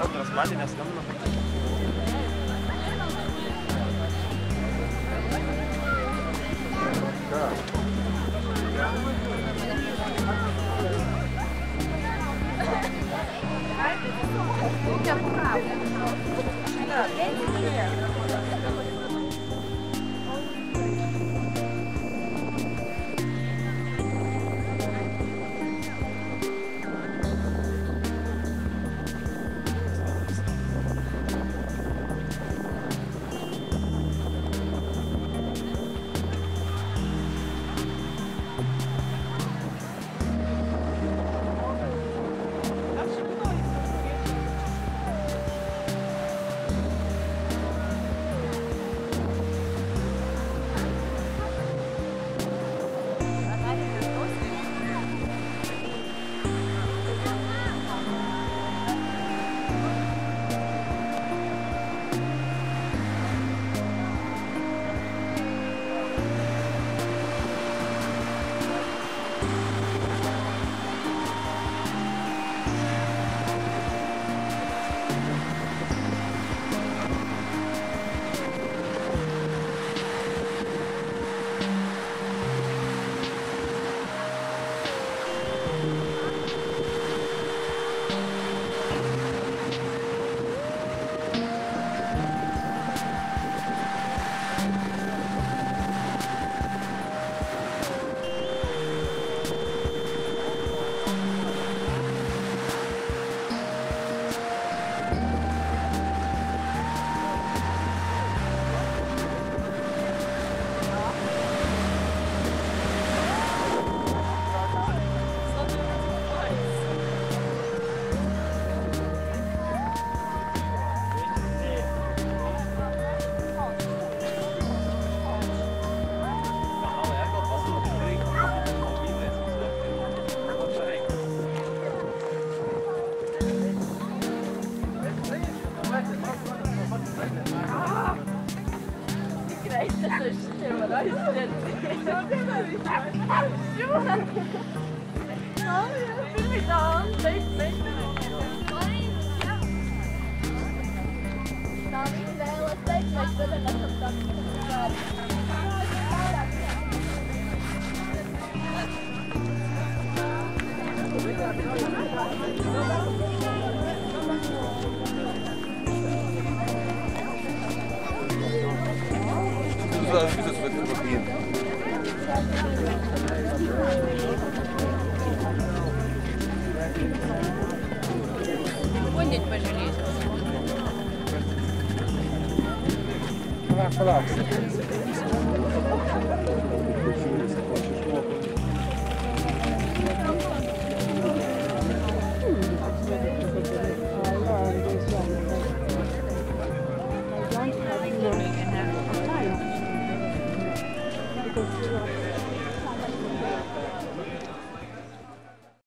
Antras matė neskambino. Ką? Čia pravda. Čia pravda. Bestämmer istället. Jag. Beş, beş. Dāvidi за scusa se vedete papir. Понять пожалеть. Пожалуйста. Sobie tego